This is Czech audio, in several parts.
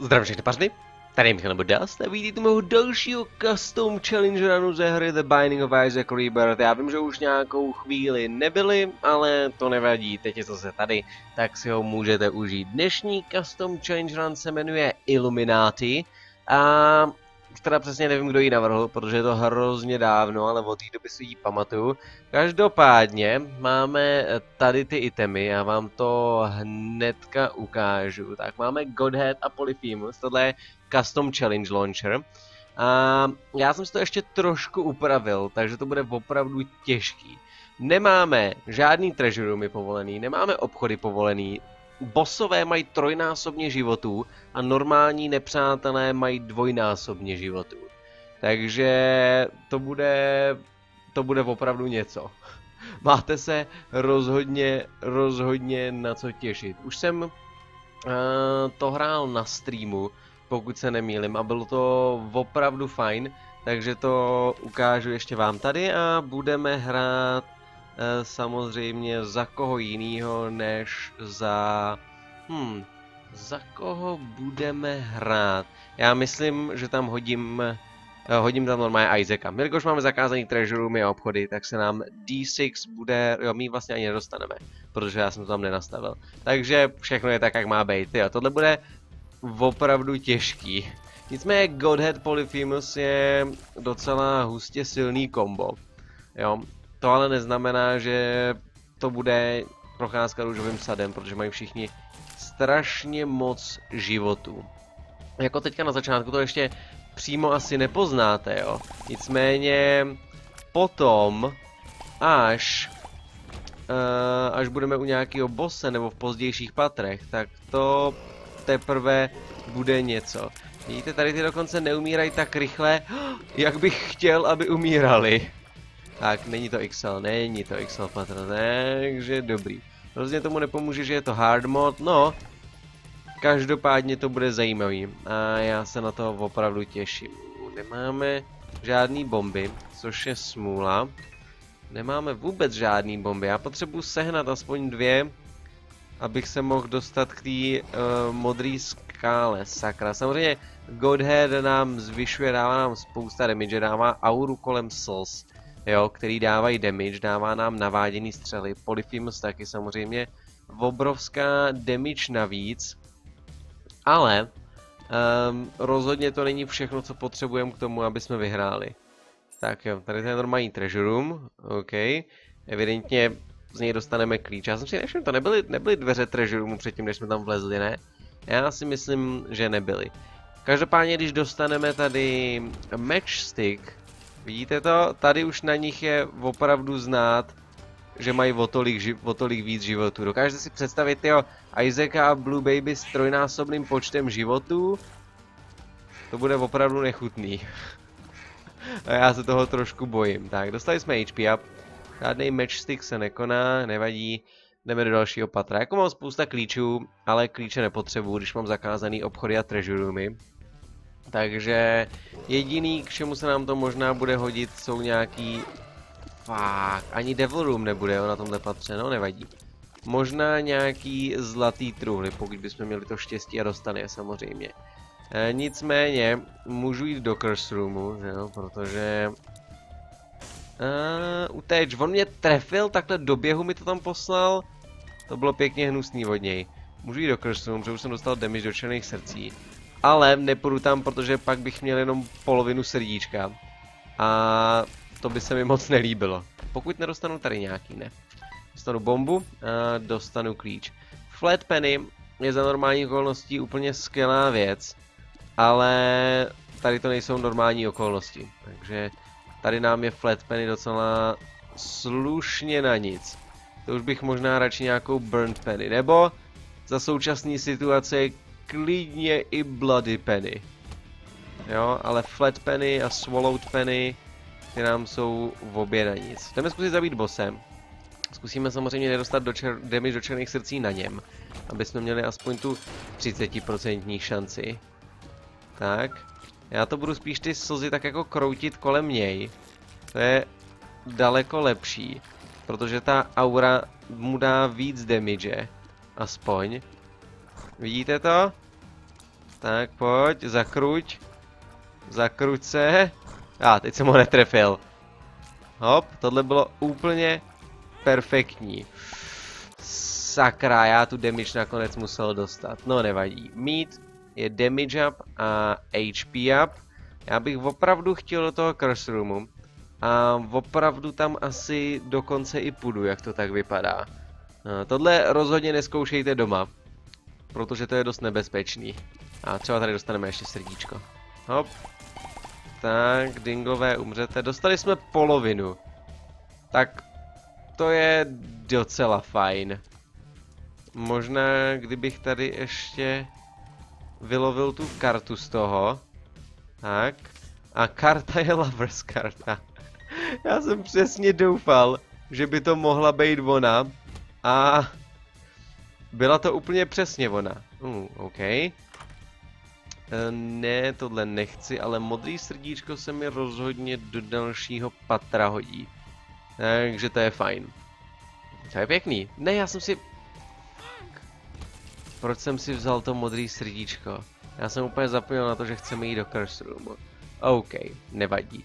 Zdravím všechny pařny, tady je Michal nebo Dust a vidíte mého dalšího custom challenge runu ze hry The Binding of Isaac Rebirth. Já vím, že už nějakou chvíli nebyli, ale to nevadí, teď je zase tady, tak si ho můžete užít. Dnešní custom challenge run se jmenuje Illuminati a teda přesně nevím, kdo ji navrhl, protože je to hrozně dávno, ale od té doby si ji pamatuju. Každopádně máme tady ty itemy, já vám to hnedka ukážu. Tak máme Godhead a Polyphemus, tohle je Custom Challenge Launcher. A já jsem si to ještě trošku upravil, takže to bude opravdu těžký. Nemáme žádný treasure roomy povolený, nemáme obchody povolený, Bosové mají trojnásobně životů a normální nepřátelé mají dvojnásobně životů. Takže to bude, to bude opravdu něco. Máte se rozhodně, rozhodně na co těšit. Už jsem uh, to hrál na streamu, pokud se nemýlim, a bylo to opravdu fajn, takže to ukážu ještě vám tady a budeme hrát samozřejmě za koho jiného než za... Hmm, za koho budeme hrát? Já myslím, že tam hodím, eh, hodím tam normálně Isaaca. Jelikož máme zakázaný treasure roomy a obchody, tak se nám D6 bude, jo, my vlastně ani nedostaneme, protože já jsem to tam nenastavil. Takže všechno je tak, jak má být. Jo, tohle bude opravdu těžký. Nicméně Godhead Polyphemus je docela hustě silný kombo. Jo, to ale neznamená, že to bude procházka růžovým sadem, protože mají všichni strašně moc životů. Jako teďka na začátku to ještě přímo asi nepoznáte, jo. Nicméně potom, až uh, až budeme u nějakého bose nebo v pozdějších patrech, tak to teprve bude něco. Vidíte, tady ty dokonce neumírají tak rychle, jak bych chtěl, aby umírali. Tak, není to XL, není to XL patro, takže dobrý. Rozhodně tomu nepomůže, že je to hard mod, no. Každopádně to bude zajímavý a já se na to opravdu těším. Nemáme žádný bomby, což je smůla. Nemáme vůbec žádný bomby, já potřebuji sehnat aspoň dvě, abych se mohl dostat k té uh, modré skále, sakra. Samozřejmě Godhead nám zvyšuje, dává nám spousta damage, dává auru kolem slz jo, který dávají damage, dává nám naváděný střely, Polyphemus taky samozřejmě, obrovská damage navíc, ale um, rozhodně to není všechno, co potřebujeme k tomu, aby jsme vyhráli. Tak jo, tady to je normální treasure room, OK, evidentně z něj dostaneme klíč. Já jsem si nevšiml, to nebyly, nebyly dveře treasure roomu předtím, než jsme tam vlezli, ne? Já si myslím, že nebyly. Každopádně, když dostaneme tady matchstick, Vidíte to? Tady už na nich je opravdu znát, že mají o tolik, o tolik víc životů. Dokážete si představit, jo, Isaaca a Blue Baby s trojnásobným počtem životů? To bude opravdu nechutný. a já se toho trošku bojím. Tak, dostali jsme HP up. Žádný matchstick se nekoná, nevadí. Jdeme do dalšího patra. Jako mám spousta klíčů, ale klíče nepotřebuju, když mám zakázaný obchody a treasure roomy. Takže jediný, k čemu se nám to možná bude hodit, jsou nějaký... Fakt, ani Devil Room nebude jo, na tomhle patře, no nevadí. Možná nějaký zlatý truhly, pokud bychom měli to štěstí a dostane je samozřejmě. E, nicméně, můžu jít do Curse Roomu, že jo, protože... E, uteč, on mě trefil, takhle do běhu mi to tam poslal. To bylo pěkně hnusný od něj. Můžu jít do Curse Room, protože už jsem dostal damage do černých srdcí ale nepůjdu tam, protože pak bych měl jenom polovinu srdíčka. A to by se mi moc nelíbilo. Pokud nedostanu tady nějaký, ne. Dostanu bombu a dostanu klíč. Flat penny je za normální okolností úplně skvělá věc, ale tady to nejsou normální okolnosti. Takže tady nám je flat penny docela slušně na nic. To už bych možná radši nějakou burnt penny, nebo za současné situace klidně i Bloody Penny. Jo, ale Flat Penny a Swallowed Penny, ty nám jsou v obě na nic. Jdeme zkusit zabít bosem. Zkusíme samozřejmě nedostat do čer damage do černých srdcí na něm, aby jsme měli aspoň tu 30% šanci. Tak, já to budu spíš ty slzy tak jako kroutit kolem něj. To je daleko lepší, protože ta aura mu dá víc damage, aspoň. Vidíte to? Tak pojď, zakruť. Zakruť se. A, ah, teď jsem ho netrefil. Hop, tohle bylo úplně perfektní. Sakra, já tu damage nakonec musel dostat. No nevadí. Mít je damage up a HP up. Já bych opravdu chtěl do toho curse roomu. A opravdu tam asi dokonce i půjdu, jak to tak vypadá. No, tohle rozhodně neskoušejte doma. Protože to je dost nebezpečný. A třeba tady dostaneme ještě srdíčko. Hop. Tak, dingové umřete. Dostali jsme polovinu. Tak to je docela fajn. Možná, kdybych tady ještě vylovil tu kartu z toho. Tak. A karta je lovers karta. Já jsem přesně doufal, že by to mohla být ona. A byla to úplně přesně ona. Uh, OK. E, ne, tohle nechci, ale modrý srdíčko se mi rozhodně do dalšího patra hodí. Takže to je fajn. To je pěkný. Ne, já jsem si... Proč jsem si vzal to modrý srdíčko? Já jsem úplně zapomněl na to, že chceme jít do Curse Roomu. OK, nevadí.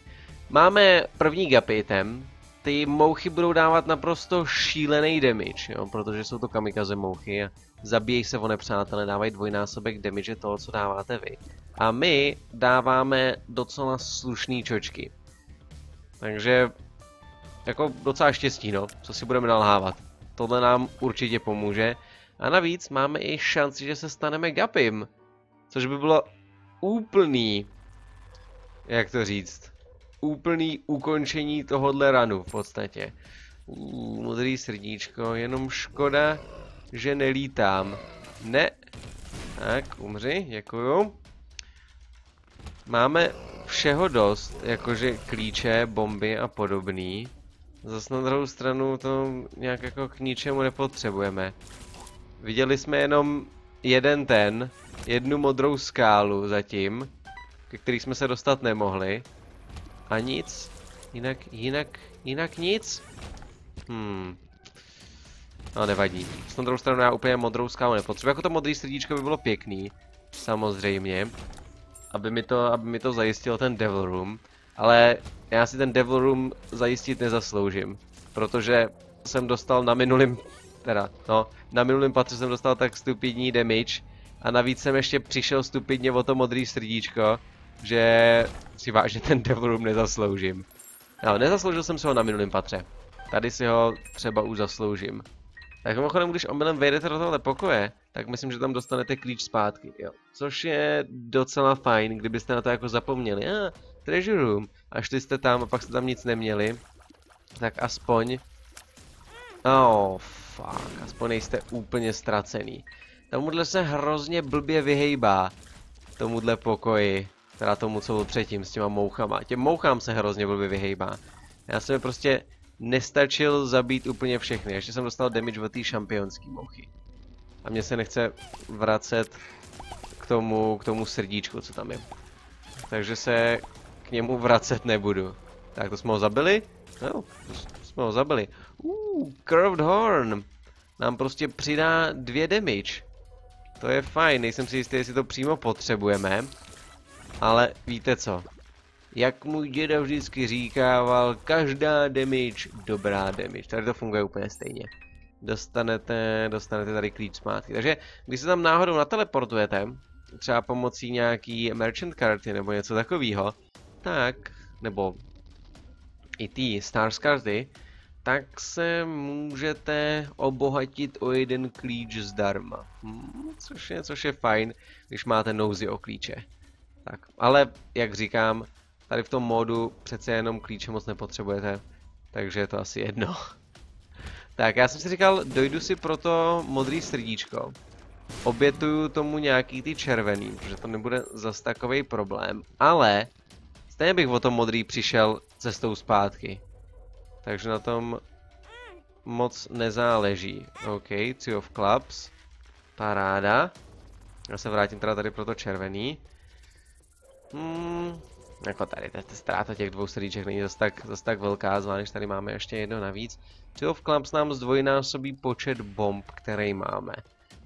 Máme první gapitem. Ty mouchy budou dávat naprosto šílený damage, jo, protože jsou to kamikaze mouchy a zabíjejí se o nepřátele, dávají dvojnásobek damage toho, co dáváte vy. A my dáváme docela slušný čočky. Takže jako docela štěstí, no, co si budeme nalhávat. Tohle nám určitě pomůže. A navíc máme i šanci, že se staneme Gapim. Což by bylo úplný, jak to říct, úplný ukončení tohohle ranu v podstatě. Modrý srdíčko, jenom škoda, že nelítám. Ne. Tak, umři, děkuju. Máme všeho dost, jakože klíče, bomby a podobný. Zase na druhou stranu to nějak jako k ničemu nepotřebujeme. Viděli jsme jenom jeden ten, jednu modrou skálu zatím, ke který jsme se dostat nemohli. A nic. Jinak, jinak, jinak nic. Hmm. No nevadí. S druhou stranu já úplně modrou skálu nepotřebuji. Jako to modrý srdíčko by bylo pěkný. Samozřejmě. Aby mi to, aby mi to zajistil ten Devil Room. Ale já si ten Devil Room zajistit nezasloužím. Protože jsem dostal na minulým, teda, no, na minulém patře jsem dostal tak stupidní damage. A navíc jsem ještě přišel stupidně o to modrý srdíčko, že si vážně ten Devil Room nezasloužím. No, nezasloužil jsem si ho na minulém patře. Tady si ho třeba už zasloužím. Tak mimochodem, když omylem vejdete do tohle pokoje, tak myslím, že tam dostanete klíč zpátky, jo. Což je docela fajn, kdybyste na to jako zapomněli. Ah, treasure room. A šli jste tam a pak jste tam nic neměli. Tak aspoň... Oh, fuck, aspoň nejste úplně ztracený. Tomuhle se hrozně blbě vyhejbá. Tomuhle pokoji. Teda tomu, co byl předtím s těma mouchama. Těm mouchám se hrozně blbě vyhejbá. Já jsem prostě nestačil zabít úplně všechny. Ještě jsem dostal damage od té šampionský mouchy. A mě se nechce vracet k tomu, k tomu srdíčku, co tam je. Takže se k němu vracet nebudu. Tak to jsme ho zabili? No, jsme ho zabili. Uh, Curved Horn. Nám prostě přidá dvě damage. To je fajn, nejsem si jistý, jestli to přímo potřebujeme. Ale víte co? Jak můj děda vždycky říkával, každá damage, dobrá damage. Tady to funguje úplně stejně. Dostanete, dostanete tady klíč zpátky. Takže když se tam náhodou nateleportujete, třeba pomocí nějaký merchant karty nebo něco takového, tak, nebo i ty stars karty, tak se můžete obohatit o jeden klíč zdarma. Hmm, což, je, což je fajn, když máte nouzy o klíče. Tak, ale jak říkám, tady v tom módu přece jenom klíče moc nepotřebujete, takže je to asi jedno. tak, já jsem si říkal, dojdu si pro to modrý srdíčko. Obětuju tomu nějaký ty červený, protože to nebude zas takový problém, ale stejně bych o tom modrý přišel cestou zpátky. Takže na tom moc nezáleží. OK, Two of Clubs. Paráda. Já se vrátím teda tady pro to červený. Hmm, jako tady, ta ztráta těch dvou srdíček není zase tak, zase tak velká, zvlášť tady máme ještě jedno navíc. Two of Clubs nám zdvojnásobí počet bomb, který máme.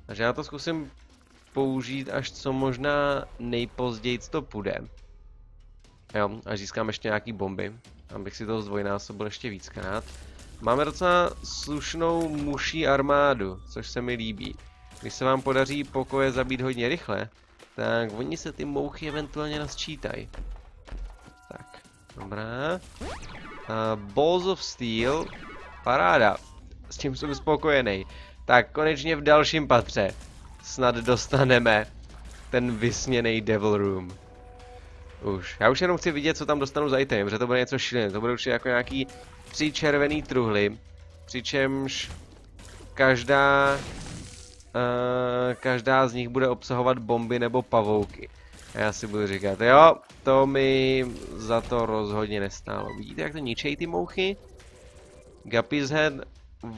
Takže já to zkusím použít až co možná nejpozději to půjde. Jo, a získám ještě nějaký bomby, abych si to zdvojnásobil ještě víckrát. Máme docela slušnou muší armádu, což se mi líbí. Když se vám podaří pokoje zabít hodně rychle, tak oni se ty mouchy eventuálně nasčítají. Tak, dobrá. Uh, Balls of Steel, paráda, s tím jsem spokojený. Tak, konečně v dalším patře snad dostaneme ten vysněný Devil Room. Už. Já už jenom chci vidět, co tam dostanu za item, protože to bude něco šílené. To bude určitě jako nějaký tři červený truhly, přičemž každá, každá z nich bude obsahovat bomby nebo pavouky. A já si budu říkat, jo, to mi za to rozhodně nestálo. Vidíte, jak to ničej ty mouchy? Guppy's Head,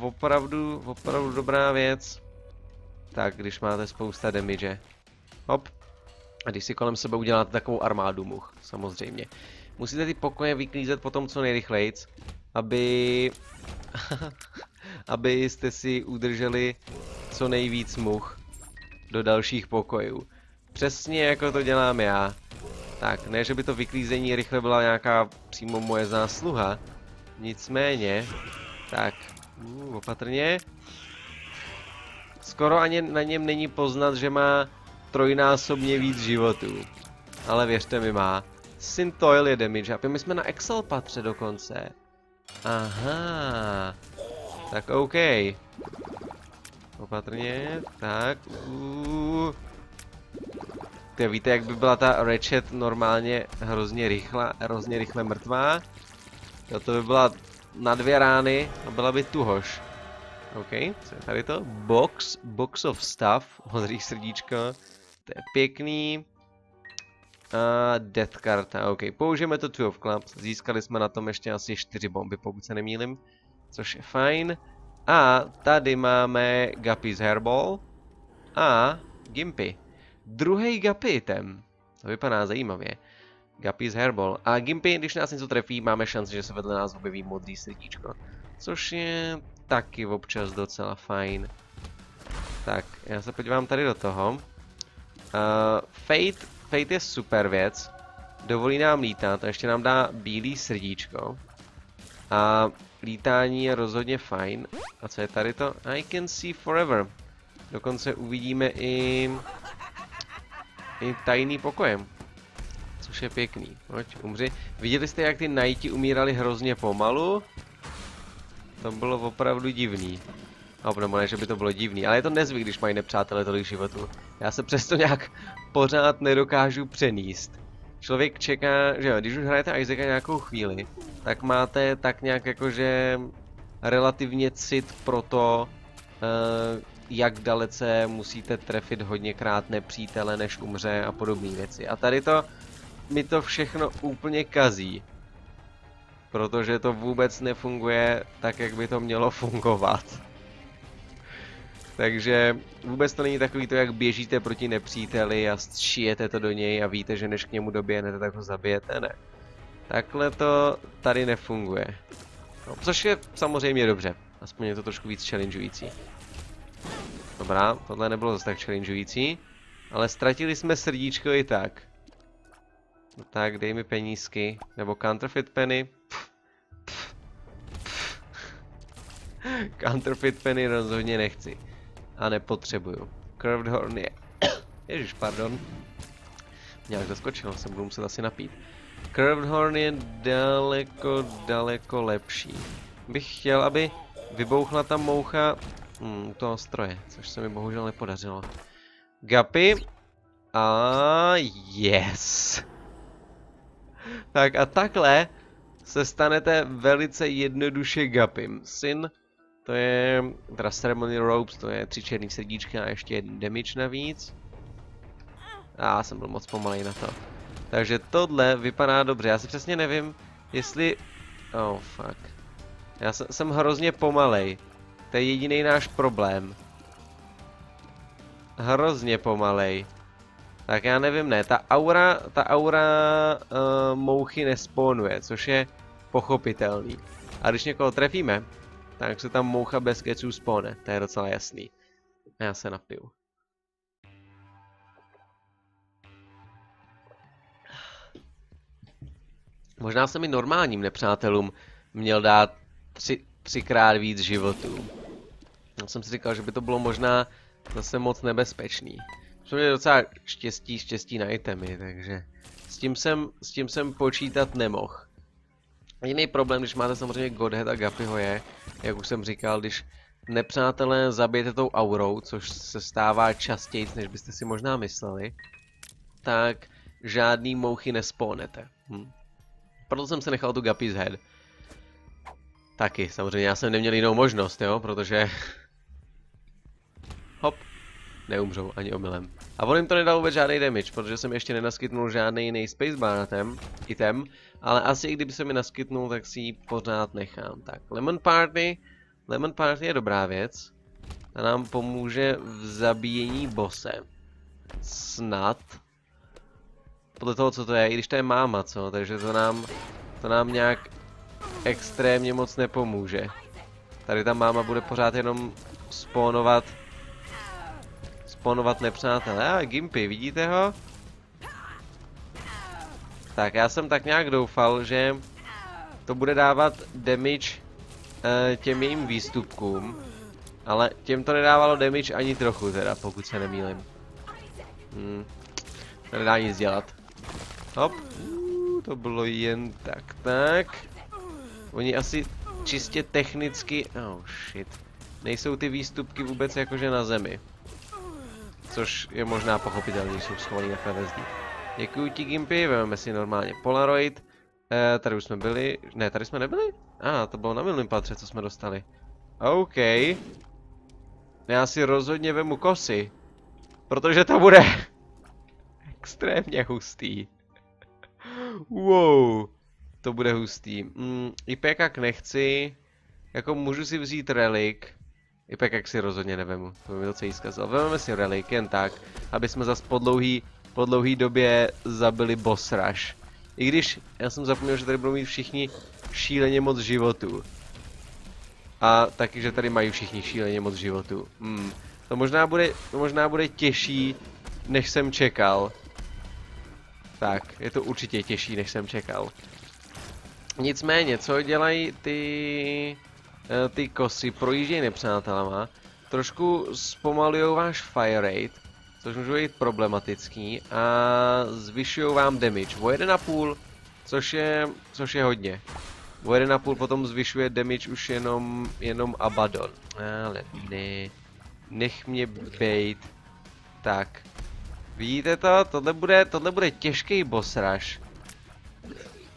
opravdu, opravdu dobrá věc. Tak, když máte spousta damage. Hop. A když si kolem sebe uděláte takovou armádu much, samozřejmě. Musíte ty pokoje vyklízet potom co nejrychlejc, aby... abyste si udrželi co nejvíc much do dalších pokojů. Přesně jako to dělám já. Tak, ne, že by to vyklízení rychle byla nějaká přímo moje zásluha. Nicméně, tak, uh, opatrně. Skoro ani na něm není poznat, že má trojnásobně víc životů. Ale věřte mi má. Syntoil je damage up. My jsme na Excel patře dokonce. Aha. Tak OK. Opatrně, tak. Ty víte, jak by byla ta Ratchet normálně hrozně rychle, hrozně rychle mrtvá? Jo, to by byla na dvě rány a byla by tuhož. OK, co je tady to? Box, box of stuff, modrý srdíčko. To je pěkný. A death karta, ok. Použijeme to Two of Clubs. Získali jsme na tom ještě asi 4 bomby, pokud se nemýlim. Což je fajn. A tady máme Guppy's Hairball. A Gimpy. Druhý Guppy item. To vypadá zajímavě. Guppy's Hairball. A Gimpy, když nás něco trefí, máme šanci, že se vedle nás objeví modrý srdíčko. Což je taky občas docela fajn. Tak, já se podívám tady do toho. Uh, Fate, Fate je super věc. Dovolí nám lítat a ještě nám dá bílý srdíčko. A lítání je rozhodně fajn. A co je tady to? I can see forever. Dokonce uvidíme i, i tajný pokojem. Což je pěkný. Pojď, umři. Viděli jste, jak ty najti umírali hrozně pomalu? To bylo opravdu divný. No, ne, že by to bylo divný, ale je to nezvyk, když mají nepřátelé tolik životu. Já se přesto nějak pořád nedokážu přenést. Člověk čeká, že jo, když už hrajete Isaaca nějakou chvíli, tak máte tak nějak jakože relativně cit pro to, uh, jak dalece musíte trefit hodněkrát nepřítele, než umře a podobné věci. A tady to mi to všechno úplně kazí. Protože to vůbec nefunguje tak, jak by to mělo fungovat. Takže vůbec to není takový to, jak běžíte proti nepříteli a šijete to do něj a víte, že než k němu doběhnete, tak ho zabijete, ne. Takhle to tady nefunguje. No, což je samozřejmě dobře. Aspoň je to trošku víc challengeující. Dobrá, tohle nebylo zase tak challengeující. Ale ztratili jsme srdíčko i tak. No tak, dej mi penízky. Nebo counterfeit penny. Pff, pff, pff. counterfeit penny rozhodně nechci a nepotřebuju. Curved horn je... Ježiš, pardon. Nějak zaskočil, se budu muset asi napít. Curved horn je daleko, daleko lepší. Bych chtěl, aby vybouchla ta moucha hmm, toho stroje, což se mi bohužel nepodařilo. Guppy. A yes. Tak a takhle se stanete velice jednoduše Guppym. Syn to je, teda Ceremony Ropes, to je tři černý srdíčka a ještě jeden damage navíc. A já jsem byl moc pomalej na to. Takže tohle vypadá dobře, já si přesně nevím, jestli... Oh, fuck. Já jsem, jsem hrozně pomalej. To je jediný náš problém. Hrozně pomalej. Tak já nevím, ne, ta aura, ta aura uh, mouchy nespónuje, což je pochopitelný. A když někoho trefíme, tak se tam moucha bez keců spone, to je docela jasný. A já se napiju. Možná se mi normálním nepřátelům měl dát tři, třikrát víc životů. Já jsem si říkal, že by to bylo možná zase moc nebezpečný. Jsme mě docela štěstí, štěstí na itemy, takže s tím jsem, s tím jsem počítat nemohl. Jiný problém, když máte samozřejmě Godhead a Guppyho je, jak už jsem říkal, když nepřátelé zabijete tou aurou, což se stává častěji, než byste si možná mysleli, tak žádný mouchy nespónete. Hm. Proto jsem se nechal tu Guppy's Head. Taky, samozřejmě já jsem neměl jinou možnost, jo, protože... Hop. Neumřou ani omylem. A on jim to nedal vůbec žádný damage, protože jsem ještě nenaskytnul žádný jiný spacebar item, ale asi i kdyby se mi naskytnul, tak si ji pořád nechám. Tak, Lemon Party. Lemon Party je dobrá věc. Ta nám pomůže v zabíjení bose. Snad. Podle toho, co to je, i když to je máma, co? Takže to nám, to nám nějak extrémně moc nepomůže. Tady ta máma bude pořád jenom spónovat spónovat nepřátelé. A Gimpy, vidíte ho? Tak já jsem tak nějak doufal, že to bude dávat damage uh, těm jejím výstupkům. Ale těm to nedávalo damage ani trochu teda, pokud se nemýlim. Hmm. To nedá nic dělat. Hop. Uh, to bylo jen tak, tak. Oni asi čistě technicky... Oh shit. Nejsou ty výstupky vůbec jakože na zemi. Což je možná pochopitelně, jsou schovaný na hvězdí. Děkuji ti Gimpy, vezmeme si normálně Polaroid. E, tady už jsme byli, ne, tady jsme nebyli? A, ah, to bylo na minulém patře, co jsme dostali. OK. Já si rozhodně vemu kosy. Protože to bude extrémně hustý. wow. To bude hustý. Mm, IPK nechci. Jako můžu si vzít relik. I pak jak si rozhodně nevemu, to by mi to celý zkazil. Vezmeme si relik jen tak, aby jsme zas po dlouhý, po dlouhý době zabili boss rush. I když já jsem zapomněl, že tady budou mít všichni šíleně moc životů. A taky, že tady mají všichni šíleně moc životů. Hmm. To možná bude, to možná bude těžší, než jsem čekal. Tak, je to určitě těžší, než jsem čekal. Nicméně, co dělají ty Eh, ty kosy projíždějí nepřátelama, trošku zpomalují váš fire rate, což může být problematický, a zvyšují vám damage o 1,5, což je, což je hodně. O 1,5 potom zvyšuje damage už jenom, jenom Abaddon. Ale ne, nech mě bejt. Tak. Vidíte to? Tohle bude, tohle bude těžký boss rush.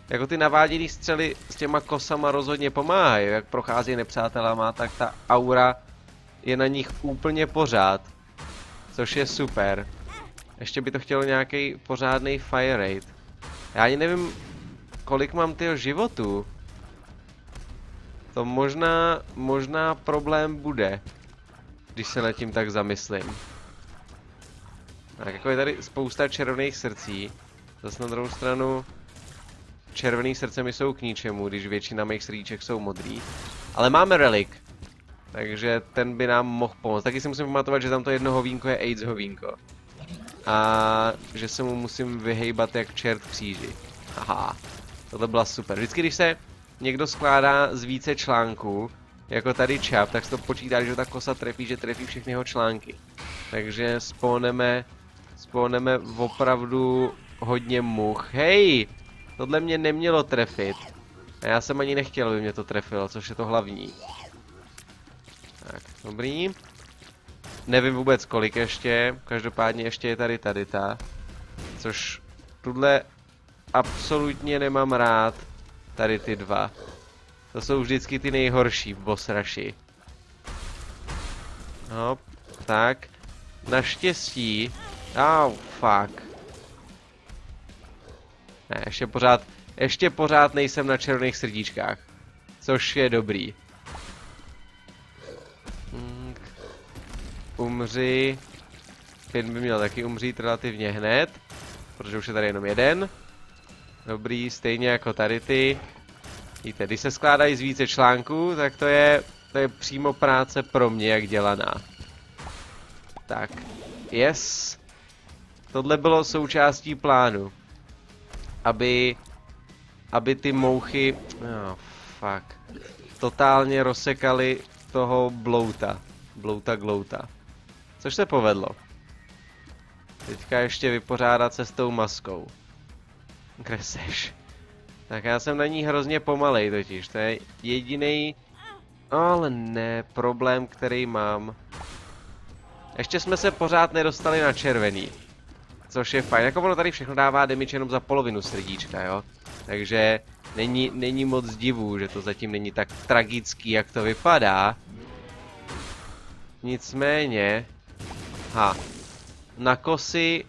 Jako ty naváděný střely s těma kosama rozhodně pomáhají, jak prochází nepřátelama, tak ta aura je na nich úplně pořád. Což je super. Ještě by to chtělo nějaký pořádný fire rate. Já ani nevím, kolik mám tyho životů. To možná, možná problém bude, když se nad tím tak zamyslím. Tak jako je tady spousta červených srdcí. Zase na druhou stranu červený srdce mi jsou k ničemu, když většina mých srdíček jsou modrý. Ale máme relik. Takže ten by nám mohl pomoct. Taky si musím pamatovat, že tam to jedno hovínko je AIDS hovínko. A že se mu musím vyhejbat jak čert kříži. Aha, tohle byla super. Vždycky, když se někdo skládá z více článků, jako tady čap, tak se to počítá, že ta kosa trefí, že trefí všechny jeho články. Takže spóneme, spóneme opravdu hodně much. Hej, Tohle mě nemělo trefit. A já jsem ani nechtěl, aby mě to trefilo, což je to hlavní. Tak, dobrý. Nevím vůbec kolik ještě, každopádně ještě je tady tady ta. Což tuhle absolutně nemám rád. Tady ty dva. To jsou vždycky ty nejhorší v boss rushi. No, tak. Naštěstí. Oh, fuck. Ne, ještě pořád, ještě pořád nejsem na červených srdíčkách. Což je dobrý. Umři. Finn by měl taky umřít relativně hned. Protože už je tady jenom jeden. Dobrý, stejně jako tady ty. Víte, když se skládají z více článků, tak to je, to je přímo práce pro mě, jak dělaná. Tak, yes. Tohle bylo součástí plánu aby aby ty mouchy, oh, fuck, totálně rozsekali toho blouta. Blouta glouta. Což se povedlo. Teďka ještě vypořádat se s tou maskou. Kde seš? Tak já jsem na ní hrozně pomalej totiž, to je jediný, ale ne, problém, který mám. Ještě jsme se pořád nedostali na červený. Což je fajn, jako ono tady všechno dává damage jenom za polovinu srdíčka, jo. Takže není, není moc divů, že to zatím není tak tragický, jak to vypadá. Nicméně... Ha. Na kosy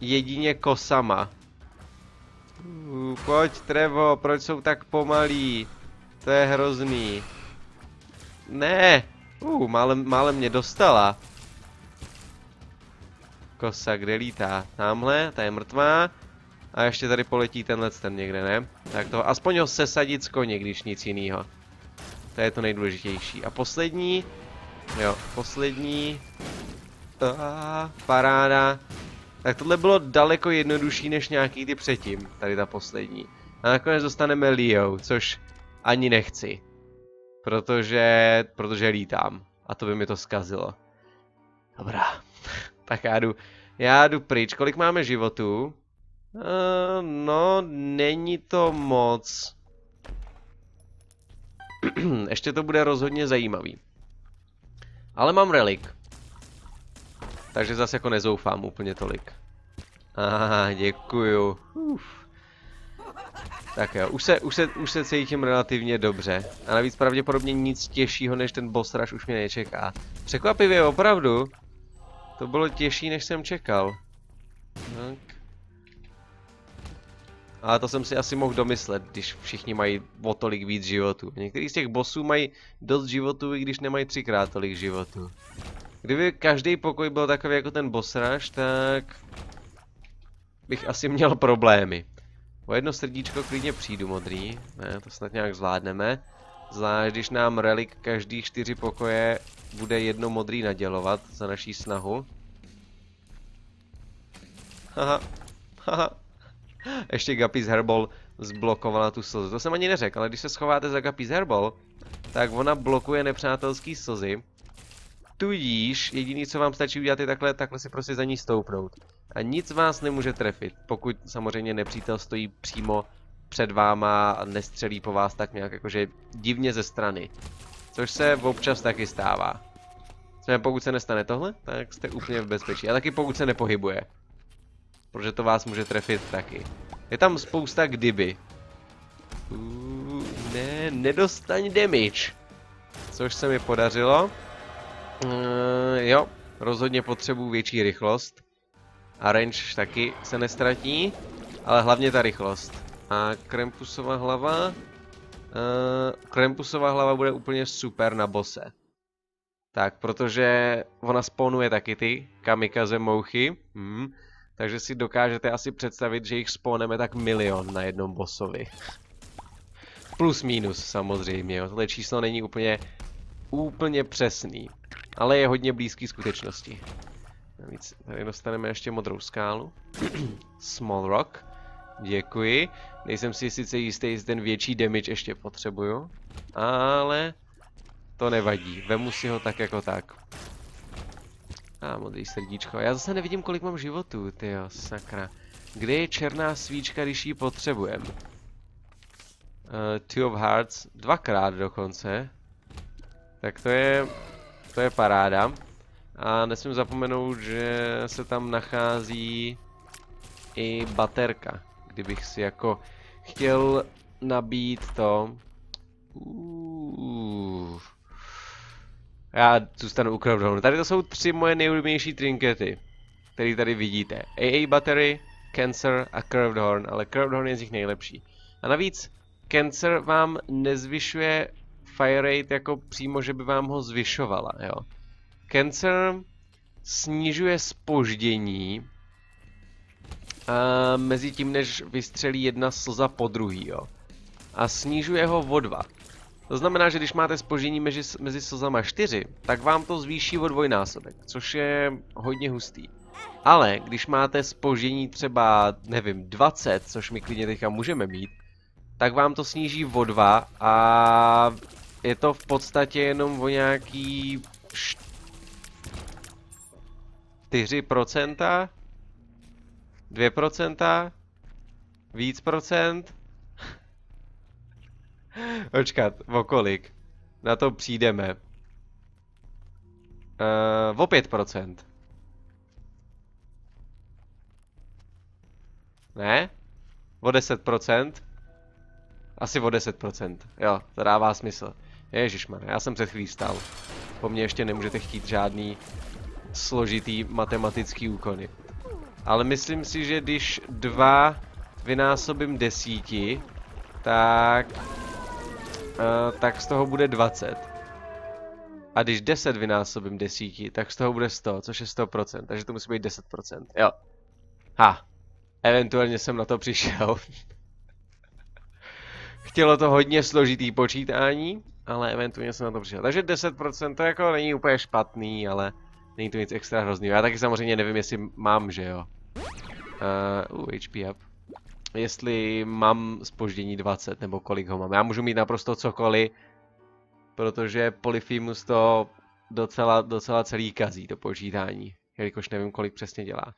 jedině kosama. Uh, pojď Trevo, proč jsou tak pomalí? To je hrozný. Ne! Uh, málem, málem mě dostala. Kosa, kde lítá? Tamhle, ta je mrtvá. A ještě tady poletí tenhle ten někde, ne? Tak to, aspoň ho sesadit z koně, když nic jiného. To je to nejdůležitější. A poslední, jo, poslední, paráda. Tak tohle bylo daleko jednodušší než nějaký ty předtím, tady ta poslední. A nakonec dostaneme Leo, což ani nechci. Protože, protože lítám. A to by mi to zkazilo. Dobrá. tak já jdu, já jdu pryč. Kolik máme životů? Uh, no, není to moc. Ještě to bude rozhodně zajímavý. Ale mám relik. Takže zase jako nezoufám úplně tolik. Aha, děkuju. Uf. Tak jo, už se, už, se, už se cítím relativně dobře. A navíc pravděpodobně nic těžšího než ten boss rush už mě nečeká. Překvapivě, opravdu. To bylo těžší, než jsem čekal. Tak. Ale to jsem si asi mohl domyslet, když všichni mají o tolik víc životů. Některý z těch bossů mají dost životů, i když nemají třikrát tolik životů. Kdyby každý pokoj byl takový jako ten boss rush, tak bych asi měl problémy. O jedno srdíčko klidně přijdu modrý, ne, to snad nějak zvládneme. Zvlášť když nám relik každý čtyři pokoje bude jedno modrý nadělovat za naší snahu. Haha, haha. Ještě Guppies Herbal zblokovala tu slzu. To jsem ani neřekl, ale když se schováte za Guppies Herbal, tak ona blokuje nepřátelský slzy. Tudíž jediný, co vám stačí udělat, je takhle, takhle si prostě za ní stoupnout. A nic vás nemůže trefit, pokud samozřejmě nepřítel stojí přímo před váma a nestřelí po vás tak nějak jakože divně ze strany. Což se občas taky stává. Třeba pokud se nestane tohle, tak jste úplně v bezpečí. A taky pokud se nepohybuje. Protože to vás může trefit taky. Je tam spousta kdyby. Uh, ne, nedostaň damage. Což se mi podařilo. Uh, jo, rozhodně potřebuji větší rychlost. A range taky se nestratí, ale hlavně ta rychlost. A Krempusova hlava... Uh, Krempusova hlava bude úplně super na bose. Tak, protože ona spawnuje taky ty kamikaze mouchy. Hmm. Takže si dokážete asi představit, že jich spawneme tak milion na jednom bossovi. Plus minus samozřejmě, jo. Tohle číslo není úplně, úplně přesný. Ale je hodně blízký skutečnosti. Navíc tady dostaneme ještě modrou skálu. Small rock. Děkuji. Nejsem si sice jistý, jestli ten větší damage ještě potřebuju. Ale to nevadí. Vemu si ho tak jako tak. A ah, modrý srdíčko. Já zase nevidím, kolik mám životů, tyjo, sakra. Kde je černá svíčka, když ji potřebujem? Uh, two of Hearts, dvakrát dokonce. Tak to je, to je paráda. A nesmím zapomenout, že se tam nachází i baterka. Kdybych si jako chtěl nabít to. Uh. Já zůstanu u Crowdhornu. Tady to jsou tři moje nejoblíbenější trinkety, které tady vidíte. AA Battery, Cancer a Curved Horn, ale Curved Horn je z nich nejlepší. A navíc Cancer vám nezvyšuje fire rate jako přímo, že by vám ho zvyšovala, jo. Cancer snižuje spoždění a mezi tím, než vystřelí jedna slza po druhý, jo. A snižuje ho o dva. To znamená, že když máte spoždění mezi, mezi slzama 4, tak vám to zvýší o dvojnásobek, což je hodně hustý. Ale když máte spoždění třeba, nevím, 20, což my klidně teďka můžeme mít, tak vám to sníží o 2 a je to v podstatě jenom o nějaký 4%? 2%? Víc procent? Počkat, o kolik? Na to přijdeme. Uh, o 5%. Ne? O 10%? Asi o 10%. Jo, to dává smysl. Ježišmar, já jsem před chvílí stál. Po mně ještě nemůžete chtít žádný složitý matematický úkony. Ale myslím si, že když dva vynásobím desíti, tak... Uh, tak z toho bude 20. A když 10 vynásobím desíti, tak z toho bude 100, což je 100%, takže to musí být 10%. Jo. Ha. Eventuálně jsem na to přišel. Chtělo to hodně složitý počítání, ale eventuálně jsem na to přišel. Takže 10% to jako není úplně špatný, ale není to nic extra hroznýho. Já taky samozřejmě nevím, jestli mám, že jo. Uh, uh, HP up. Jestli mám spoždění 20, nebo kolik ho mám. Já můžu mít naprosto cokoliv, protože Polyphemus to docela, docela celý kazí, to počítání. Jelikož nevím, kolik přesně dělá.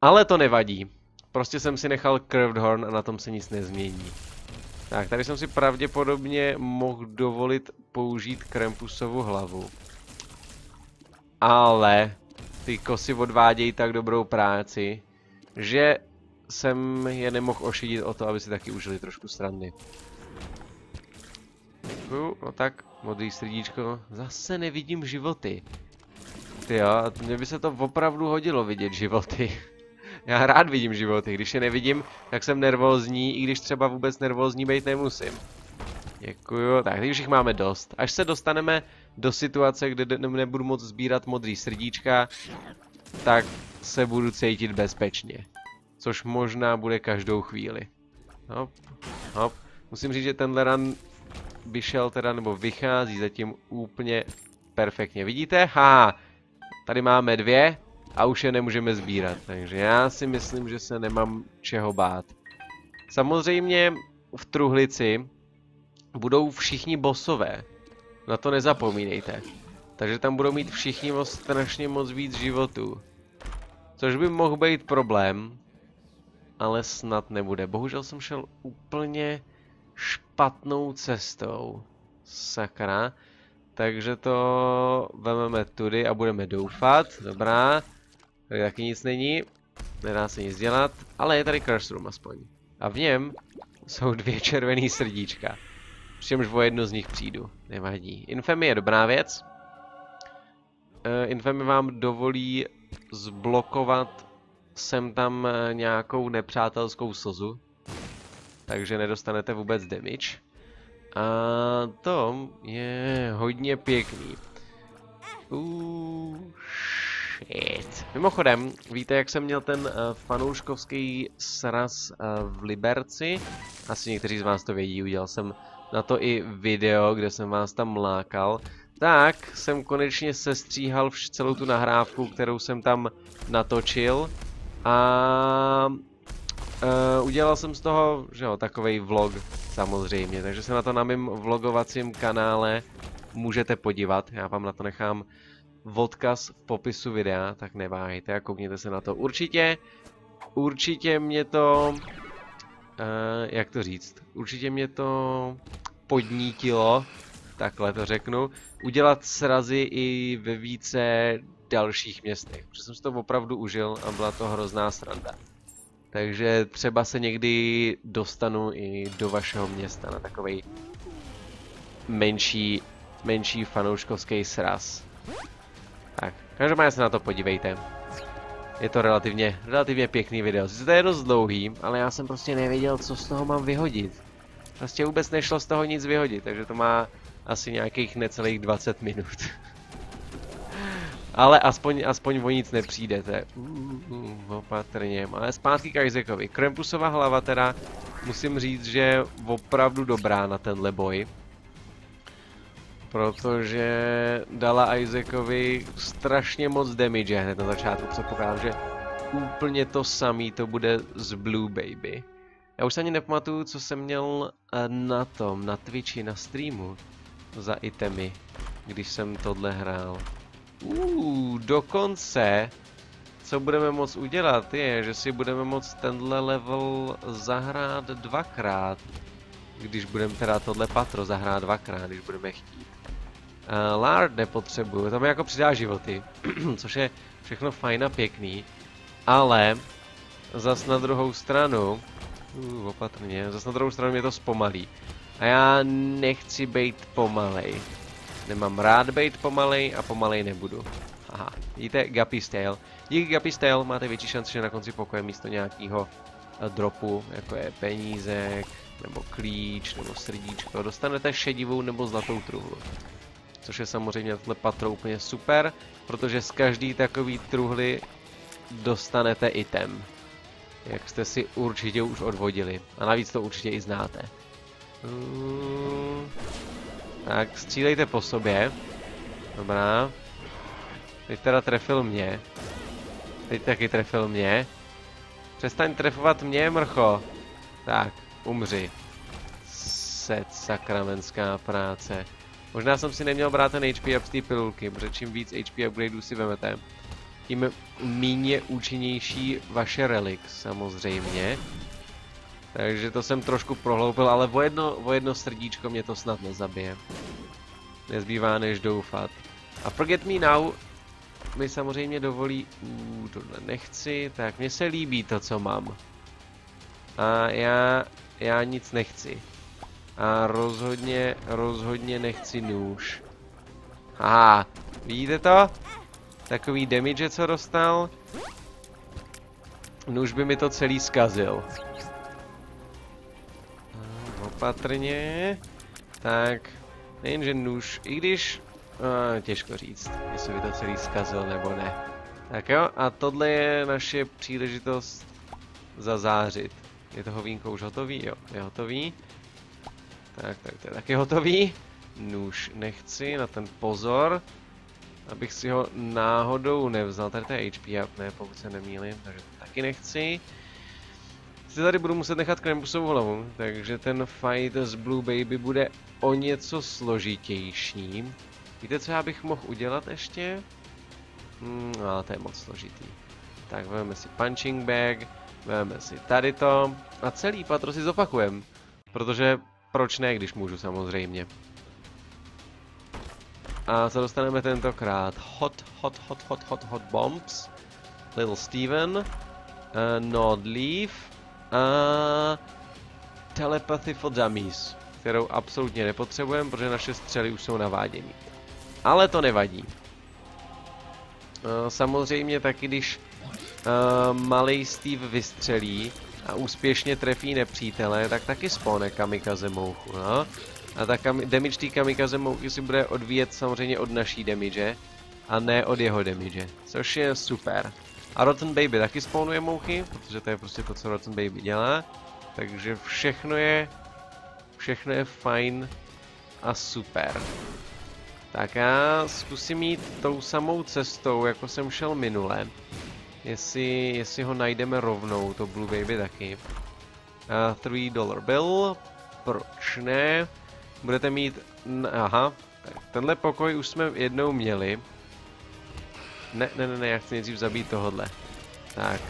Ale to nevadí. Prostě jsem si nechal Curved Horn a na tom se nic nezmění. Tak, tady jsem si pravděpodobně mohl dovolit použít Krampusovu hlavu. Ale ty kosy odvádějí tak dobrou práci, že jsem je nemohl ošidit o to, aby si taky užili trošku srandy. Děkuju, no tak, modrý srdíčko, zase nevidím životy. Ty jo, mně by se to opravdu hodilo vidět životy. Já rád vidím životy, když je nevidím, tak jsem nervózní, i když třeba vůbec nervózní být nemusím. Děkuju, tak teď už jich máme dost. Až se dostaneme do situace, kde nebudu moc sbírat modrý srdíčka, tak se budu cítit bezpečně. Což možná bude každou chvíli. Hop, hop. Musím říct, že tenhle run by šel teda, nebo vychází zatím úplně perfektně. Vidíte? Ha, tady máme dvě a už je nemůžeme sbírat. Takže já si myslím, že se nemám čeho bát. Samozřejmě v truhlici budou všichni bosové. Na to nezapomínejte. Takže tam budou mít všichni moc, strašně moc víc životů. Což by mohl být problém, ale snad nebude. Bohužel jsem šel úplně špatnou cestou. Sakra. Takže to vezmeme tudy a budeme doufat. Dobrá. Tady taky nic není. Nedá se nic dělat. Ale je tady curse room aspoň. A v něm jsou dvě červený srdíčka. Přičemž o jedno z nich přijdu. Nevadí. Infamy je dobrá věc. Uh, Infamy vám dovolí zblokovat sem tam eh, nějakou nepřátelskou sozu. Takže nedostanete vůbec damage. A to je hodně pěkný. Uh, shit. Mimochodem, víte, jak jsem měl ten uh, fanouškovský sraz uh, v Liberci? Asi někteří z vás to vědí, udělal jsem na to i video, kde jsem vás tam mlákal. Tak jsem konečně sestříhal celou tu nahrávku, kterou jsem tam natočil. A uh, udělal jsem z toho, že jo, takovej vlog samozřejmě, takže se na to na mém vlogovacím kanále můžete podívat. Já vám na to nechám odkaz v popisu videa, tak neváhejte a koukněte se na to. Určitě, určitě mě to, uh, jak to říct, určitě mě to podnítilo, takhle to řeknu, udělat srazy i ve více dalších městech, protože jsem si to opravdu užil a byla to hrozná sranda. Takže třeba se někdy dostanu i do vašeho města na takový menší, menší fanouškovský sraz. Tak, každopádně se na to podívejte. Je to relativně, relativně pěkný video. Sice to je dost dlouhý, ale já jsem prostě nevěděl, co z toho mám vyhodit. Prostě vůbec nešlo z toho nic vyhodit, takže to má asi nějakých necelých 20 minut. Ale aspoň, aspoň o nic nepřijdete. Uh, uh, opatrně. Ale zpátky k Isaacovi. Krampusova hlava teda, musím říct, že opravdu dobrá na tenhle boj. Protože dala Isaacovi strašně moc damage hned na začátku. Předpokládám, že úplně to samý to bude z Blue Baby. Já už se ani nepamatuju, co jsem měl eh, na tom, na Twitchi, na streamu za itemy, když jsem tohle hrál. Uh, dokonce, co budeme moct udělat je, že si budeme moct tenhle level zahrát dvakrát. Když budeme teda tohle patro zahrát dvakrát, když budeme chtít. Uh, Lard nepotřebuju, tam jako přidá životy, což je všechno fajn a pěkný. Ale, zas na druhou stranu, uh, opatrně, zas na druhou stranu mě to zpomalí. A já nechci být pomalej. Nemám rád být pomalej a pomalej nebudu. Aha, vidíte, Guppy's Tail. Díky Guppy's Tail máte větší šanci, že na konci pokoje místo nějakého eh, dropu, jako je penízek, nebo klíč, nebo srdíčko, dostanete šedivou nebo zlatou truhlu. Což je samozřejmě tohle patro úplně super, protože z každý takový truhly dostanete item. Jak jste si určitě už odvodili. A navíc to určitě i znáte. Uh, tak, střílejte po sobě. Dobrá. Teď teda trefil mě. Teď taky trefil mě. Přestaň trefovat mě, mrcho. Tak, umři. Set sakramenská práce. Možná jsem si neměl brát ten HP up z té pilulky, protože čím víc HP upgradeů si vemete, tím méně účinnější vaše relic, samozřejmě. Takže to jsem trošku prohloupil, ale o jedno, o jedno srdíčko mě to snad nezabije. Nezbývá než doufat. A Forget Me Now mi samozřejmě dovolí... Uh, tohle nechci, tak mně se líbí to, co mám. A já, já nic nechci. A rozhodně, rozhodně nechci nůž. Aha, vidíte to? Takový damage, co dostal. Nůž by mi to celý zkazil. Opatrně. Tak, nejenže nůž, i když... A, těžko říct, jestli by to celý zkazil nebo ne. Tak jo, a tohle je naše příležitost zazářit. Je toho vínko už hotový? Jo, je hotový. Tak, tak to je taky hotový. Nůž nechci, na ten pozor. Abych si ho náhodou nevzal. Tady to je HP up, ne, pokud se nemýlím, takže to taky nechci. Si tady budu muset nechat Krampusovou hlavu, takže ten fight s Blue Baby bude o něco složitější. Víte, co já bych mohl udělat ještě? Hmm, ale to je moc složitý. Tak vezmeme si punching bag, vezmeme si tady to a celý patro si zopakujeme. Protože proč ne, když můžu samozřejmě. A co dostaneme tentokrát? Hot, hot, hot, hot, hot, hot bombs. Little Steven. Uh, Nod Leaf. A Telepathy for Dummies, kterou absolutně nepotřebujeme, protože naše střely už jsou naváděny. Ale to nevadí. Uh, samozřejmě taky, když uh, malý Steve vystřelí, a úspěšně trefí nepřítele, tak taky spawne kamikaze mouchu, no. A ta kam damage té kamikaze mouchy si bude odvíjet samozřejmě od naší damage, a ne od jeho damage, což je super. A Rotten Baby taky spawnuje mouchy, protože to je prostě to, co Rotten Baby dělá. Takže všechno je, všechno je fajn a super. Tak já zkusím jít tou samou cestou, jako jsem šel minule. Jestli, jestli ho najdeme rovnou, to Blue Baby taky. Uh, 3 dollar bill, proč ne? Budete mít, aha, tenhle pokoj už jsme jednou měli. Ne, ne, ne, ne, já chci nejdřív zabít tohodle. Tak.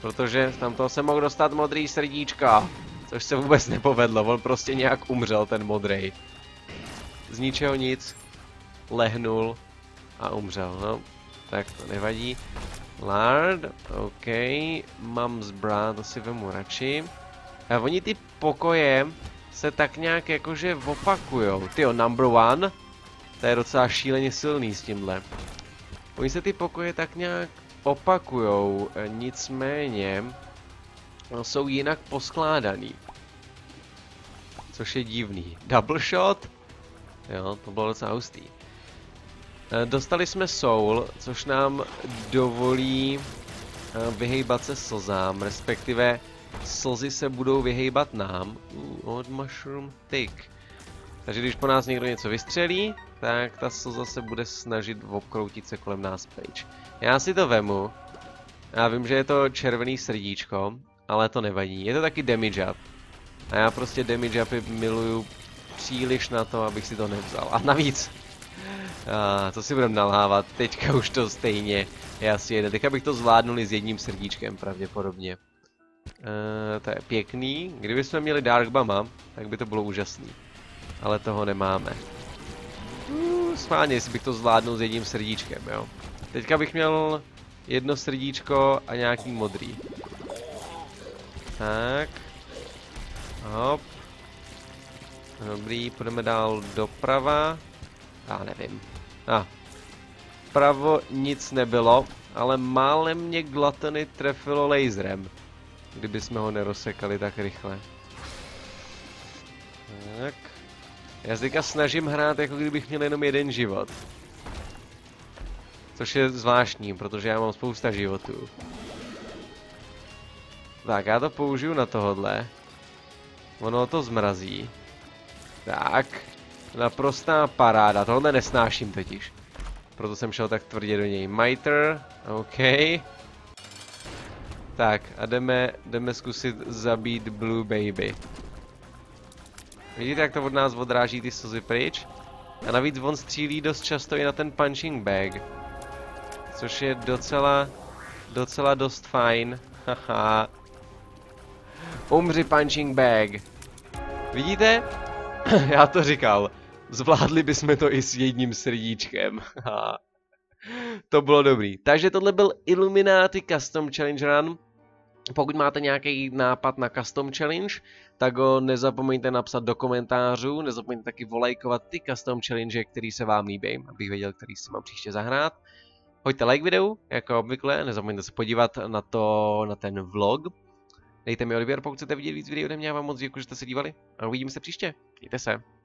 Protože tam toho se mohl dostat modrý srdíčka. Což se vůbec nepovedlo, on prostě nějak umřel, ten modrý. Z ničeho nic. Lehnul a umřel, no. Tak to nevadí. Lard, OK, mám zbrát, to si vemu radši. A oni ty pokoje se tak nějak jakože opakujou. Tyjo, number one, to je docela šíleně silný s tímhle. Oni se ty pokoje tak nějak opakujou, e, nicméně no, jsou jinak poskládaný. Což je divný. Double shot? Jo, to bylo docela hustý. Eh, dostali jsme Soul, což nám dovolí eh, vyhejbat se slzám, respektive slzy se budou vyhejbat nám. Uh, od Mushroom Thick. Takže když po nás někdo něco vystřelí, tak ta slza se bude snažit obkroutit se kolem nás pryč. Já si to vemu. Já vím, že je to červený srdíčko, ale to nevadí. Je to taky damage up. A já prostě damage upy miluju příliš na to, abych si to nevzal. A navíc, a co si budem nalhávat, teďka už to stejně je asi jeden. Teďka bych to zvládnuli s jedním srdíčkem pravděpodobně. Uh, to je pěkný. Kdybychom měli Dark Bama, tak by to bylo úžasný. Ale toho nemáme. Uh, schválně, jestli bych to zvládnul s jedním srdíčkem, jo. Teďka bych měl jedno srdíčko a nějaký modrý. Tak. Hop. Dobrý, půjdeme dál doprava. Já nevím. A. Pravo nic nebylo, ale málem mě Glatony trefilo laserem. Kdyby jsme ho nerozsekali tak rychle. Tak. Já se snažím hrát, jako kdybych měl jenom jeden život. Což je zvláštní, protože já mám spousta životů. Tak, já to použiju na tohodle. Ono to zmrazí. Tak. Naprostá paráda. Tohle nesnáším totiž. Proto jsem šel tak tvrdě do něj. Miter. OK. Tak a jdeme, jdeme zkusit zabít Blue Baby. Vidíte, jak to od nás odráží ty slzy pryč? A navíc on střílí dost často i na ten punching bag. Což je docela, docela dost fajn. Haha. Umři punching bag. Vidíte? Já to říkal. Zvládli bychom to i s jedním srdíčkem. to bylo dobrý. Takže tohle byl Illuminati Custom Challenge Run. Pokud máte nějaký nápad na custom challenge, tak ho nezapomeňte napsat do komentářů, nezapomeňte taky volajkovat ty custom challenge, který se vám líbí, abych věděl, který si mám příště zahrát. Hoďte like videu, jako obvykle, nezapomeňte se podívat na to, na ten vlog. Dejte mi odběr, pokud chcete vidět víc videí ode mě, já vám moc děkuji, že jste se dívali a uvidíme se příště. Mějte se.